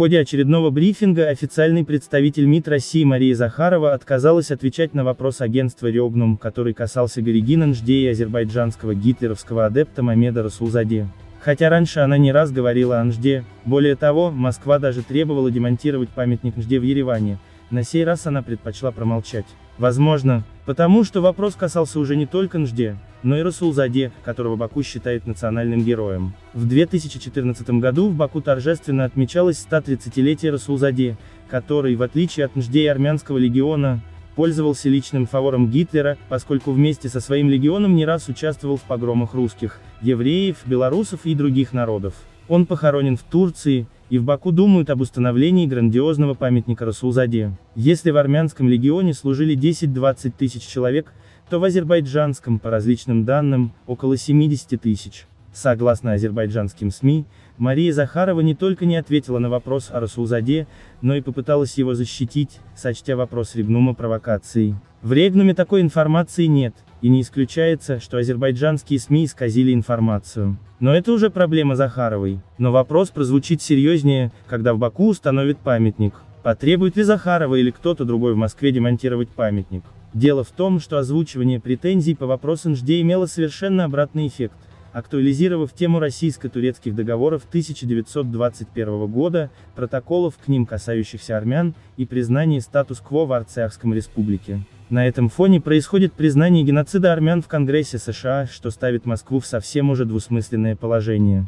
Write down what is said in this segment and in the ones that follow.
ходе очередного брифинга официальный представитель МИД России Мария Захарова отказалась отвечать на вопрос агентства Рёгнум, который касался Горегина Нжде и азербайджанского гитлеровского адепта Мамеда Расулзаде. Хотя раньше она не раз говорила о Нжде, более того, Москва даже требовала демонтировать памятник Нжде в Ереване, на сей раз она предпочла промолчать. Возможно, потому что вопрос касался уже не только Нжде, но и Расулзаде, которого Баку считает национальным героем. В 2014 году в Баку торжественно отмечалось 130-летие Расулзаде, который, в отличие от Нжде и армянского легиона, пользовался личным фавором Гитлера, поскольку вместе со своим легионом не раз участвовал в погромах русских, евреев, белорусов и других народов. Он похоронен в Турции, и в Баку думают об установлении грандиозного памятника Расулзаде. Если в армянском легионе служили 10-20 тысяч человек, то в азербайджанском, по различным данным, около 70 тысяч. Согласно азербайджанским СМИ, Мария Захарова не только не ответила на вопрос о Расулзаде, но и попыталась его защитить, сочтя вопрос Ревнума провокацией. В Регнуме такой информации нет, и не исключается, что азербайджанские СМИ исказили информацию. Но это уже проблема Захаровой. Но вопрос прозвучит серьезнее, когда в Баку установят памятник. Потребует ли Захарова или кто-то другой в Москве демонтировать памятник? Дело в том, что озвучивание претензий по вопросам НЖД имело совершенно обратный эффект актуализировав тему российско-турецких договоров 1921 года, протоколов к ним касающихся армян, и признание статус-кво в Арцахском республике. На этом фоне происходит признание геноцида армян в Конгрессе США, что ставит Москву в совсем уже двусмысленное положение.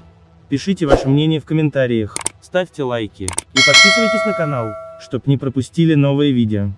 Пишите ваше мнение в комментариях, ставьте лайки и подписывайтесь на канал, чтобы не пропустили новые видео.